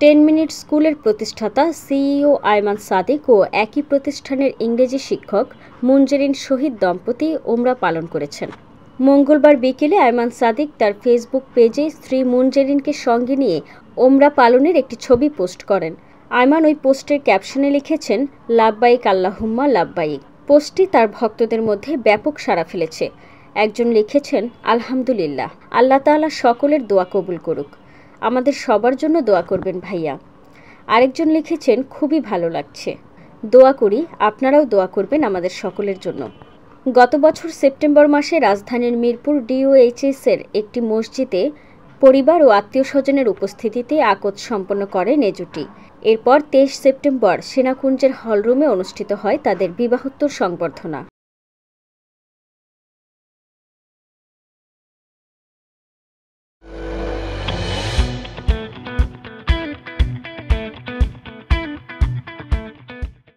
Ten minute স্কুলের প্রতিষ্ঠাতা CEO Ayman Sadiq ও একই প্রতিষ্ঠানের ইংরেজি শিক্ষক মুনজেরিন শহীদ দম্পতি ওমরা পালন করেছেন। মঙ্গলবার বিকেলে আয়মান সাদিক তার ফেসবুক পেজে স্ত্রী মুনজেরিনকে সঙ্গে নিয়ে ওমরা পালনের একটি ছবি পোস্ট করেন। আয়মান ওই পোস্টের ক্যাপশনে লিখেছেন, লাভবাইক আল্লাহুম্মা লাভবাইক। পোস্টটি তার ভক্তদের মধ্যে ব্যাপক সাড়া ফেলেছে। একজন লিখেছেন, আলহামদুলিল্লাহ। আল্লাহ তাআলা সকলের দোয়া কবুল করুক। আমাদের সবার জন্য দোয়া করবেন ভাইয়া। আরেকজন লিখেছেন, খুবই ভালো লাগছে। দোয়া করি, আপনারাও দোয়া করবেন আমাদের সকলের জন্য। গত বছর সেপ্টেম্বর মাসে রাজধানীর মিরপুর ডিওএইচএস এর একটি মসজিদে পরিবার ও আত্মীয় স্বজনের উপস্থিতিতে আকত সম্পন্ন করে নেজুটি। এরপর তেইশ সেপ্টেম্বর সেনাকুঞ্জের হলরুমে অনুষ্ঠিত হয় তাদের বিবাহোত্তর সংবর্ধনা।